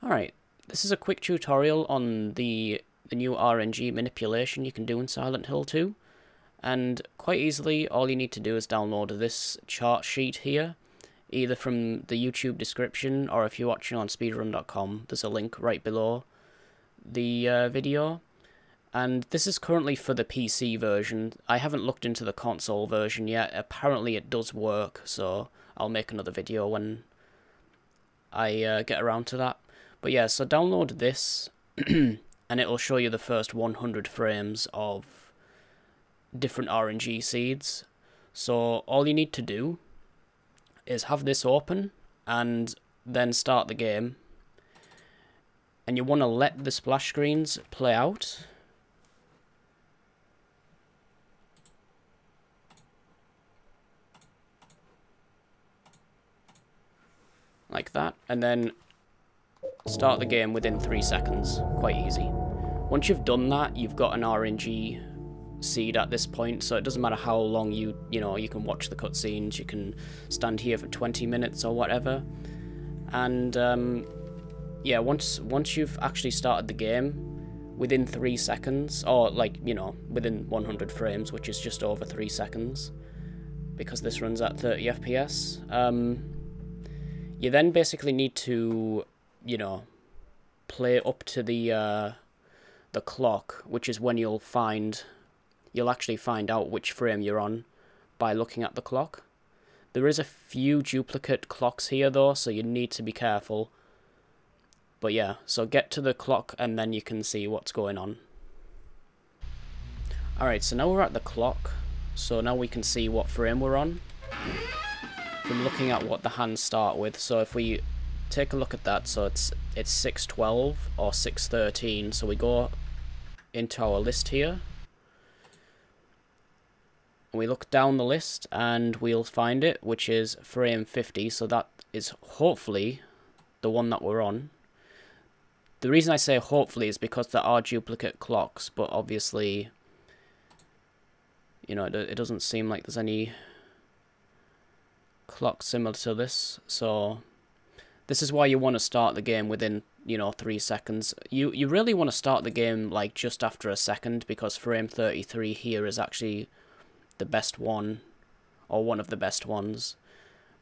Alright, this is a quick tutorial on the, the new RNG manipulation you can do in Silent Hill 2. And quite easily, all you need to do is download this chart sheet here, either from the YouTube description or if you're watching on speedrun.com, there's a link right below the uh, video. And this is currently for the PC version. I haven't looked into the console version yet. Apparently it does work, so I'll make another video when I uh, get around to that. But yeah, so download this, and it'll show you the first 100 frames of different RNG seeds. So all you need to do is have this open, and then start the game. And you want to let the splash screens play out. Like that, and then Start the game within three seconds. Quite easy. Once you've done that, you've got an RNG seed at this point, so it doesn't matter how long you, you know, you can watch the cutscenes, you can stand here for 20 minutes or whatever. And, um, yeah, once, once you've actually started the game, within three seconds, or like, you know, within 100 frames, which is just over three seconds, because this runs at 30 FPS, um, you then basically need to you know, play up to the uh, the clock, which is when you'll find you'll actually find out which frame you're on by looking at the clock. There is a few duplicate clocks here though, so you need to be careful. But yeah, so get to the clock and then you can see what's going on. Alright, so now we're at the clock. So now we can see what frame we're on. From looking at what the hands start with. So if we take a look at that. So it's it's 612 or 613. So we go into our list here. We look down the list and we'll find it, which is frame 50. So that is hopefully the one that we're on. The reason I say hopefully is because there are duplicate clocks, but obviously, you know, it doesn't seem like there's any clock similar to this. So this is why you want to start the game within, you know, three seconds. You you really want to start the game like just after a second because frame 33 here is actually the best one, or one of the best ones.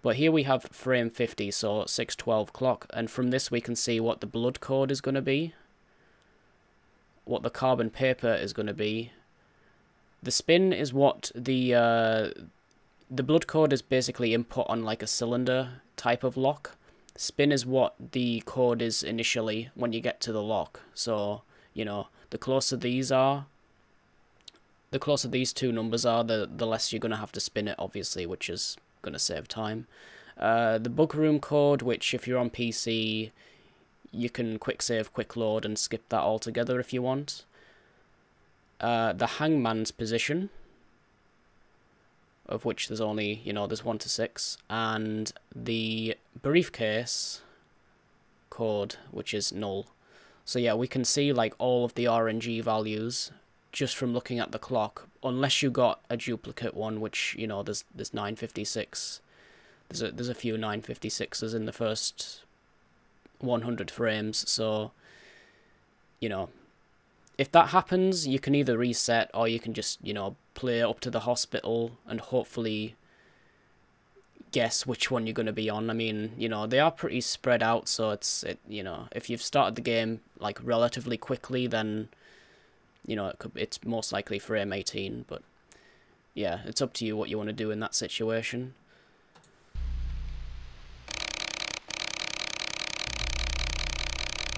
But here we have frame 50, so 612 clock, and from this we can see what the blood code is going to be, what the carbon paper is going to be. The spin is what the uh, the blood code is basically input on like a cylinder type of lock spin is what the code is initially when you get to the lock. So, you know, the closer these are, the closer these two numbers are, the, the less you're going to have to spin it, obviously, which is going to save time. Uh, the bug room code, which if you're on PC, you can quick save, quick load, and skip that altogether if you want. Uh, the hangman's position, of which there's only, you know, there's 1 to 6, and the briefcase code, which is null. So yeah, we can see like all of the RNG values just from looking at the clock, unless you got a duplicate one, which, you know, there's there's 956. There's a, there's a few 956s in the first 100 frames, so, you know, if that happens, you can either reset or you can just, you know, play up to the hospital and hopefully guess which one you're going to be on. I mean, you know, they are pretty spread out, so it's, it, you know, if you've started the game, like, relatively quickly, then, you know, it could, it's most likely for M18, but, yeah, it's up to you what you want to do in that situation.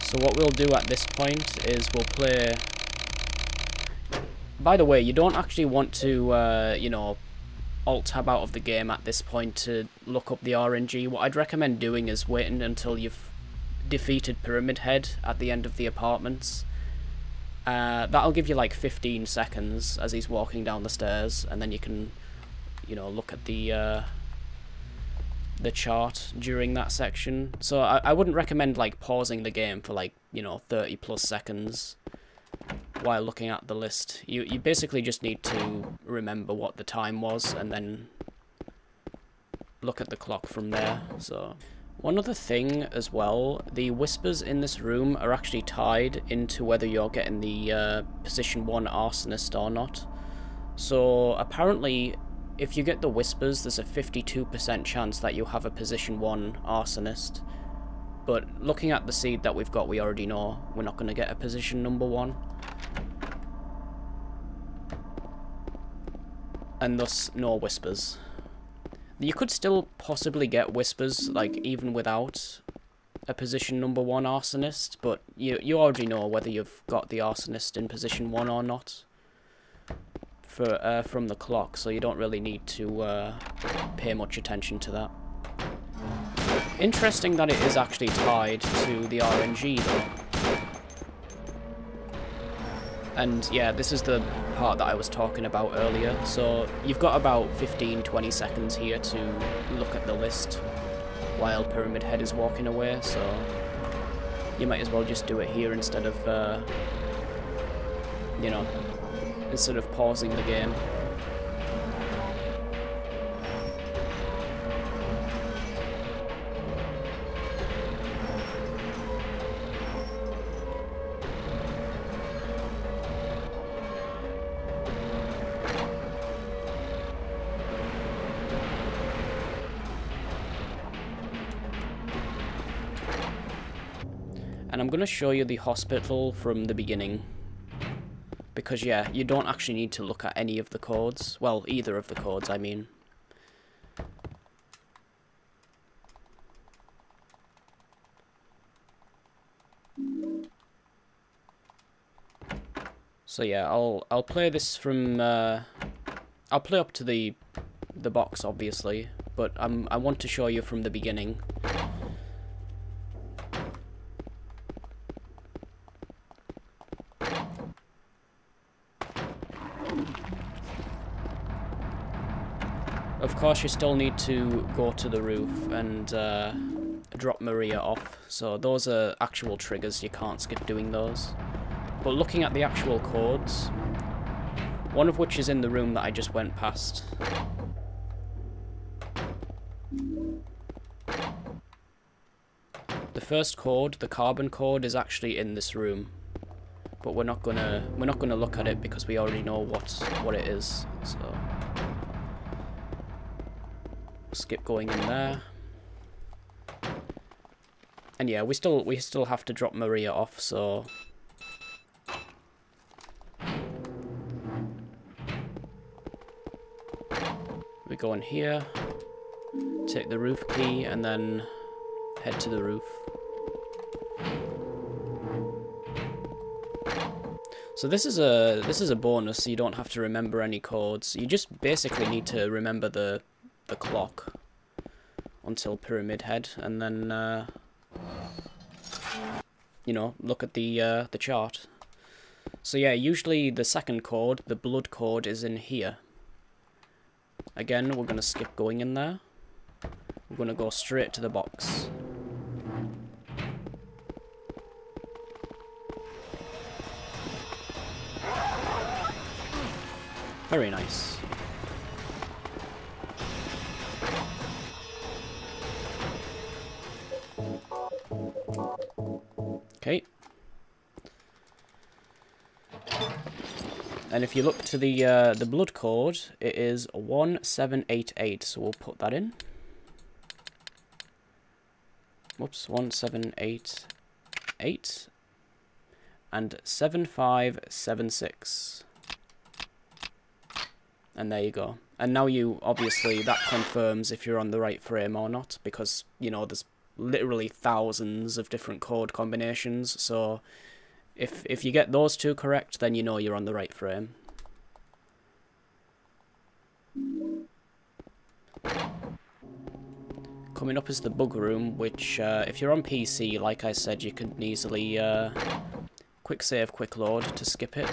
So what we'll do at this point is we'll play... By the way, you don't actually want to, uh, you know, alt-tab out of the game at this point to look up the RNG. What I'd recommend doing is waiting until you've defeated Pyramid Head at the end of the apartments. Uh, that'll give you like 15 seconds as he's walking down the stairs, and then you can, you know, look at the... Uh, the chart during that section. So I, I wouldn't recommend like pausing the game for like, you know, 30 plus seconds while looking at the list. You you basically just need to remember what the time was and then look at the clock from there. So One other thing as well, the whispers in this room are actually tied into whether you're getting the uh, position 1 arsonist or not. So apparently, if you get the whispers, there's a 52% chance that you have a position 1 arsonist. But looking at the seed that we've got, we already know we're not going to get a position number 1. And thus, no whispers. You could still possibly get whispers, like, even without a position number one arsonist, but you you already know whether you've got the arsonist in position one or not for uh, from the clock, so you don't really need to uh, pay much attention to that. Interesting that it is actually tied to the RNG though. And yeah, this is the part that I was talking about earlier. So you've got about 15-20 seconds here to look at the list while Pyramid Head is walking away, so you might as well just do it here instead of, uh, you know, instead of pausing the game. And I'm going to show you the hospital from the beginning. Because, yeah, you don't actually need to look at any of the codes. Well, either of the codes, I mean. So yeah, I'll I'll play this from uh, I'll play up to the the box obviously, but I'm I want to show you from the beginning. Course, you still need to go to the roof and uh, drop Maria off. So those are actual triggers, you can't skip doing those. But looking at the actual codes, one of which is in the room that I just went past. The first code, the carbon code, is actually in this room. But we're not gonna we're not gonna look at it because we already know what what it is. So skip going in there. And yeah, we still we still have to drop Maria off, so we go in here, take the roof key, and then head to the roof. So this is a this is a bonus, so you don't have to remember any codes. You just basically need to remember the the clock until Pyramid Head, and then uh, you know look at the uh, the chart. So yeah, usually the second chord, the blood code, is in here. Again, we're gonna skip going in there. We're gonna go straight to the box. Very nice. Okay. And if you look to the uh, the blood code, it is 1788, so we'll put that in. Whoops, 1788 and 7576. And there you go. And now you, obviously, that confirms if you're on the right frame or not, because, you know, there's literally thousands of different chord combinations. So if if you get those two correct, then you know you're on the right frame. Coming up is the bug room, which uh, if you're on PC, like I said, you can easily uh, quick save, quick load to skip it.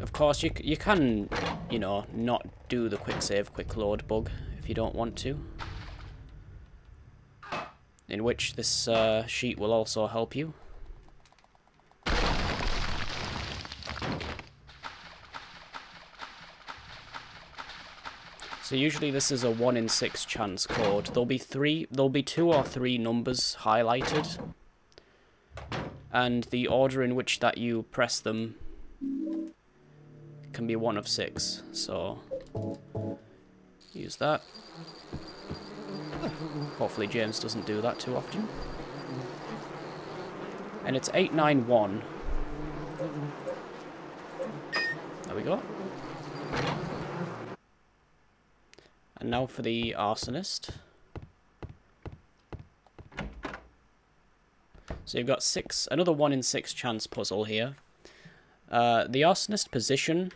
Of course, you, you can, you know, not do the quick save, quick load bug if you don't want to. In which this uh, sheet will also help you. So usually this is a 1 in 6 chance code. There'll be three there'll be two or three numbers highlighted. And the order in which that you press them can be one of six. So use that. Hopefully James doesn't do that too often. And it's 891. There we go. And now for the arsonist. So you've got six, another one in six chance puzzle here. Uh, the arsonist position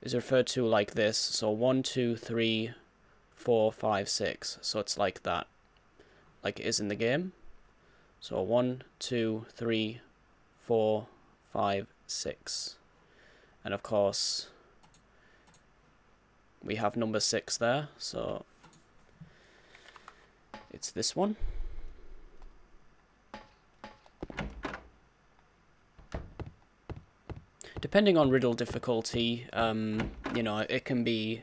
is referred to like this. So one, two, three, four, five, six. So it's like that, like it is in the game. So one, two, three, four, five, six. And of course, we have number six there, so it's this one. Depending on riddle difficulty, um, you know, it can be...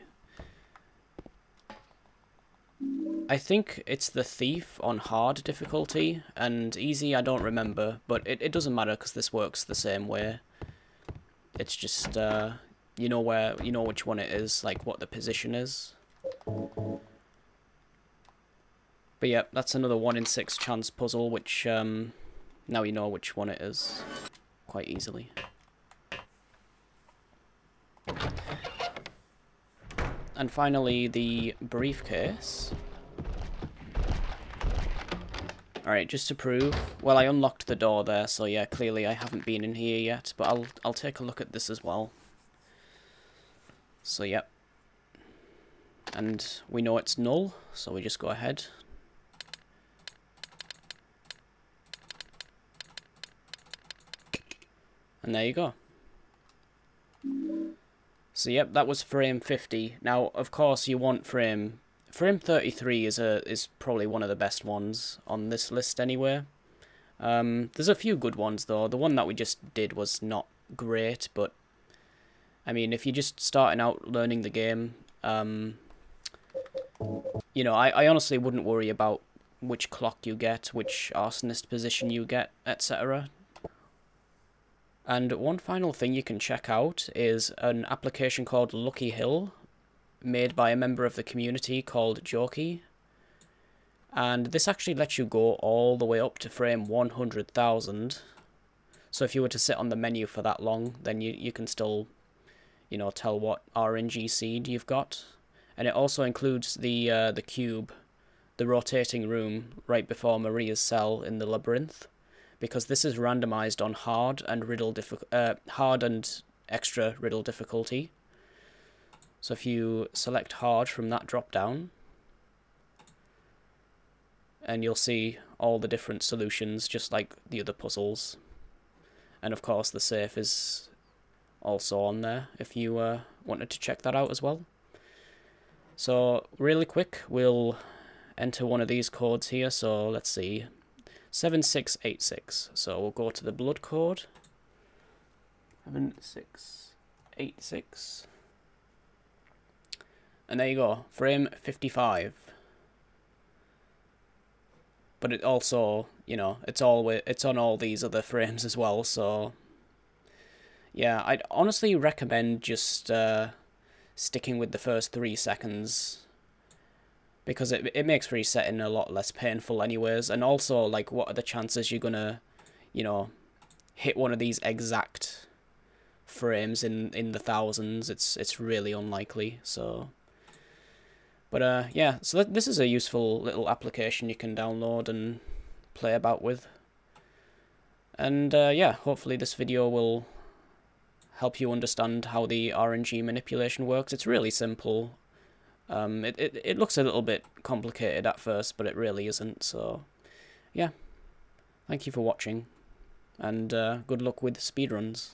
I think it's the thief on hard difficulty, and easy I don't remember, but it, it doesn't matter because this works the same way. It's just, uh, you know where, you know which one it is, like what the position is. But yeah, that's another 1 in 6 chance puzzle, which, um, now you know which one it is quite easily. And finally, the briefcase. Alright, just to prove, well, I unlocked the door there, so yeah, clearly I haven't been in here yet, but I'll, I'll take a look at this as well. So, yep. And we know it's null, so we just go ahead. And there you go. So yep, that was frame 50. Now, of course, you want frame... Frame 33 is a is probably one of the best ones on this list anyway. Um, there's a few good ones, though. The one that we just did was not great, but... I mean, if you're just starting out learning the game, um, you know, I, I honestly wouldn't worry about which clock you get, which arsonist position you get, etc. And one final thing you can check out is an application called Lucky Hill, made by a member of the community called Jokie. And this actually lets you go all the way up to frame 100,000. So if you were to sit on the menu for that long, then you, you can still, you know, tell what RNG seed you've got. And it also includes the uh, the cube, the rotating room right before Maria's cell in the labyrinth because this is randomized on hard and riddle uh, hard and extra riddle difficulty. So if you select hard from that drop down, and you'll see all the different solutions just like the other puzzles. And of course the safe is also on there if you uh, wanted to check that out as well. So really quick, we'll enter one of these codes here. So let's see, 7686. So we'll go to the blood code. 7686. And there you go, frame 55. But it also, you know, it's all it's on all these other frames as well, so yeah, I'd honestly recommend just uh, sticking with the first three seconds because it it makes resetting a lot less painful anyways. And also like what are the chances you're gonna you know hit one of these exact frames in in the thousands? It's it's really unlikely so. But uh yeah so th this is a useful little application you can download and play about with. And uh, yeah hopefully this video will help you understand how the RNG manipulation works. It's really simple um, it, it, it looks a little bit complicated at first, but it really isn't, so yeah. Thank you for watching, and uh, good luck with speedruns.